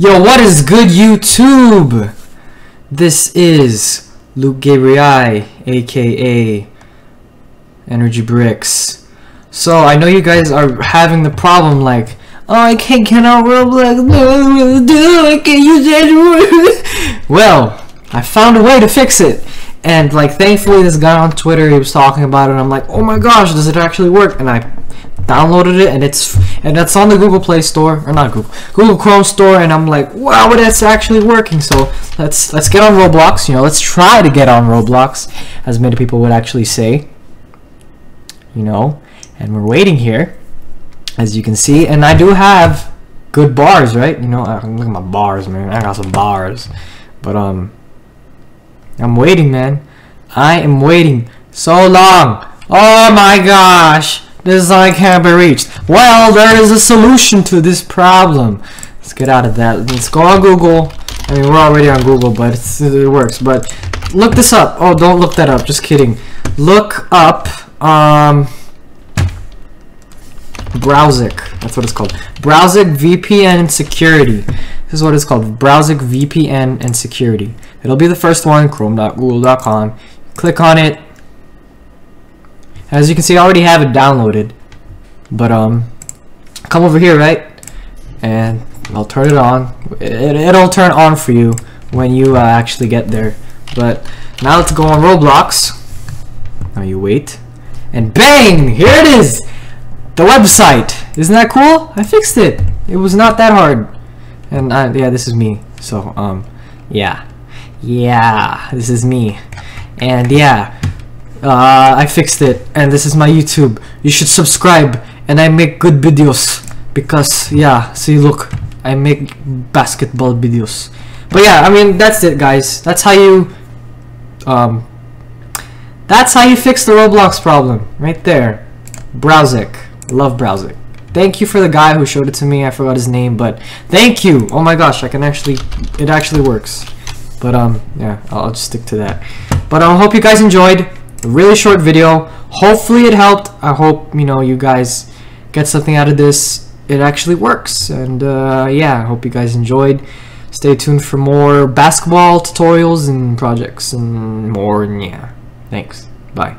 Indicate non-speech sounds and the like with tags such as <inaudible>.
Yo, what is good, YouTube? This is Luke Gabriel, aka Energy Bricks. So, I know you guys are having the problem like, oh, I can't get on Roblox, I can't use it. <laughs> well, I found a way to fix it. And, like, thankfully, this guy on Twitter, he was talking about it, and I'm like, oh my gosh, does it actually work? And I downloaded it and it's and that's on the Google Play Store or not Google Google Chrome Store and I'm like wow that's actually working. So let's let's get on Roblox you know let's try to get on Roblox as many people would actually say you know and we're waiting here. As you can see and I do have good bars right? You know uh, look at my bars man. I got some bars. But um I'm waiting man. I am waiting so long. Oh my gosh this line can't be reached. Well, there is a solution to this problem. Let's get out of that. Let's go on Google. I mean, we're already on Google, but it works. But look this up. Oh, don't look that up. Just kidding. Look up um, Browsec. That's what it's called. Browsec VPN Security. This is what it's called. Browsec VPN and Security. It'll be the first one. Chrome.google.com. Click on it as you can see, I already have it downloaded. But, um, come over here, right? And I'll turn it on. It, it'll turn on for you when you uh, actually get there. But now let's go on Roblox. Now you wait. And bang! Here it is! The website! Isn't that cool? I fixed it. It was not that hard. And uh, yeah, this is me. So, um, yeah. Yeah, this is me. And yeah, uh, I fixed it and this is my YouTube. You should subscribe and I make good videos because yeah see look I make basketball videos. But yeah I mean that's it guys. That's how you um that's how you fix the Roblox problem right there. Browsec love Browsec thank you for the guy who showed it to me. I forgot his name but thank you. Oh my gosh I can actually it actually works. But um yeah I'll just stick to that. But I hope you guys enjoyed a really short video. Hopefully it helped. I hope, you know, you guys get something out of this. It actually works. And uh, yeah, I hope you guys enjoyed. Stay tuned for more basketball tutorials and projects and more. And yeah, thanks. Bye.